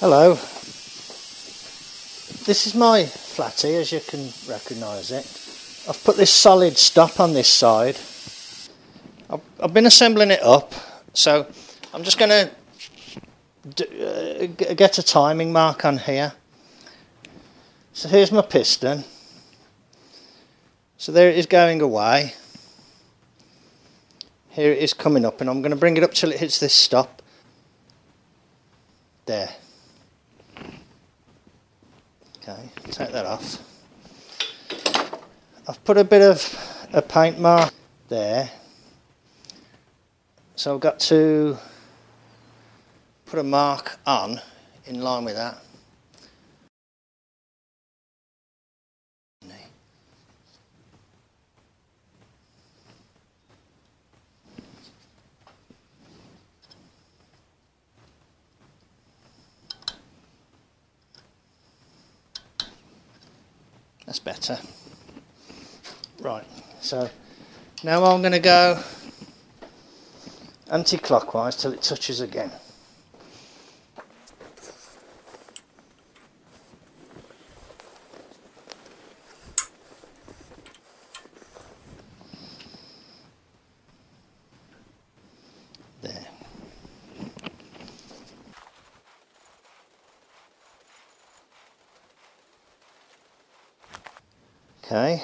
Hello. This is my flatty as you can recognise it. I've put this solid stop on this side. I've, I've been assembling it up so I'm just going to uh, get a timing mark on here. So here's my piston. So there it is going away. Here it is coming up and I'm going to bring it up till it hits this stop. There. Okay, take that off. I've put a bit of a paint mark there. So I've got to put a mark on in line with that. That's better. Right, so now I'm going to go anti-clockwise till it touches again. Okay.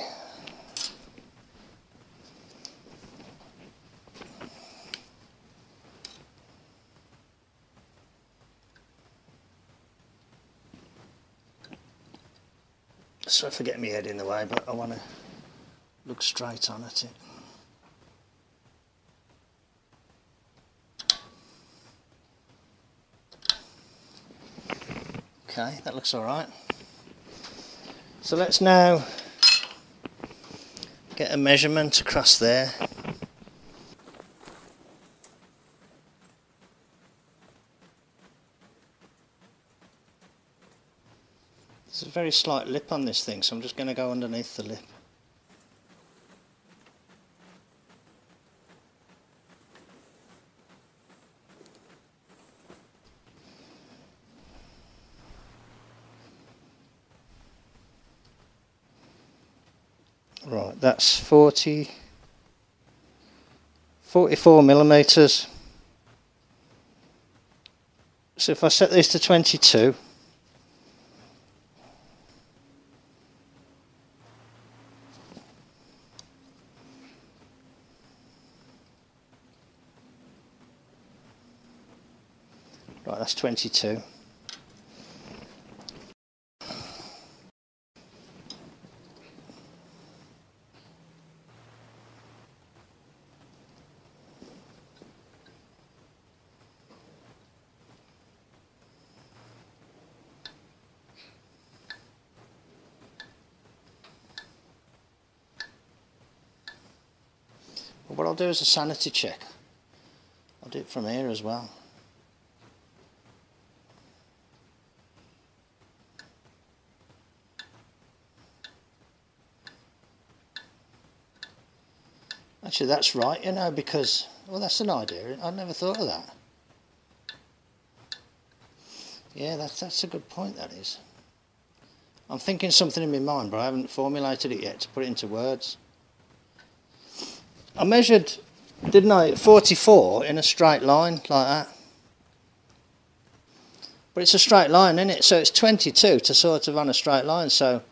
Sorry for getting my head in the way, but I want to look straight on at it. Okay, that looks alright. So let's now get a measurement across there. There's a very slight lip on this thing, so I'm just going to go underneath the lip. Right, that's 40, 44 millimeters. So if I set this to 22, Right, that's 22. What I'll do is a sanity check. I'll do it from here as well. Actually, that's right, you know, because, well, that's an idea. I never thought of that. Yeah, that's, that's a good point, that is. I'm thinking something in my mind, but I haven't formulated it yet to put it into words. I measured, didn't I, 44 in a straight line like that. But it's a straight line, isn't it? So it's 22 to sort of on a straight line. So,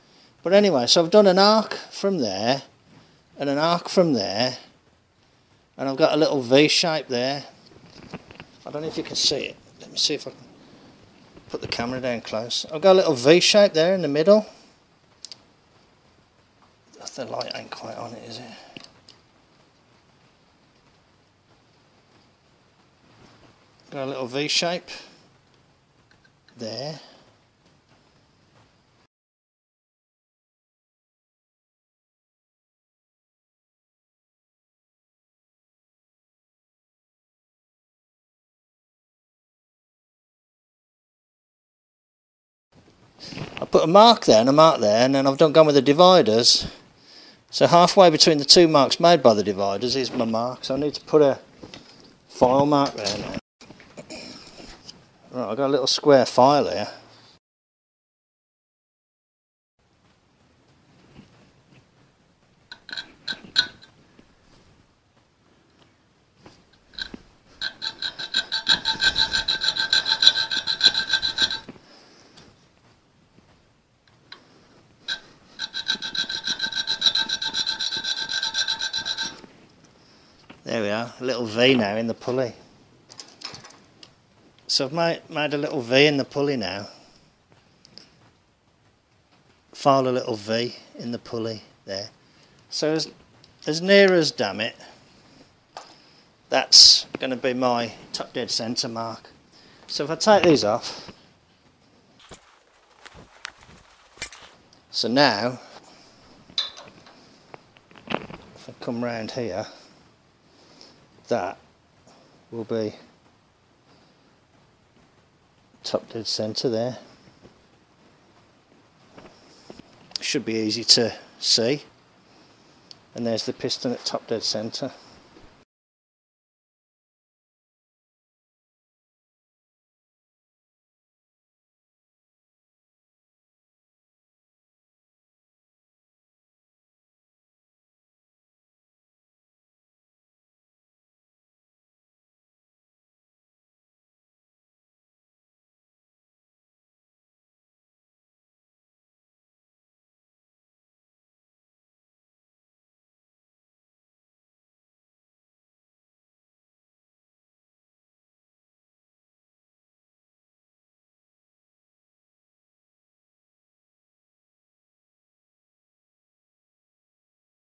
But anyway, so I've done an arc from there and an arc from there. And I've got a little V shape there. I don't know if you can see it. Let me see if I can put the camera down close. I've got a little V shape there in the middle. The light ain't quite on it, is it? Got a little V shape there. I put a mark there and a mark there and then I've done gone with the dividers so halfway between the two marks made by the dividers is my mark so I need to put a file mark there now Right, I've got a little square file here. There we are, a little V now in the pulley. So I've made, made a little V in the pulley now. File a little V in the pulley there. So as, as near as damn it, that's going to be my top dead centre mark. So if I take these off, so now, if I come round here, that will be top dead centre there. Should be easy to see. And there's the piston at top dead centre.